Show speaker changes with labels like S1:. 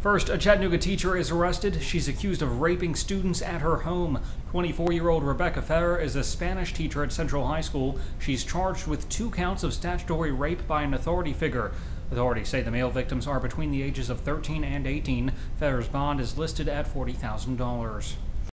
S1: First, a Chattanooga teacher is arrested. She's accused of raping students at her home. 24 year old Rebecca Feher is a Spanish teacher at Central High School. She's charged with two counts of statutory rape by an authority figure. Authorities say the male victims are between the ages of 13 and 18. Feher's bond is listed at $40,000.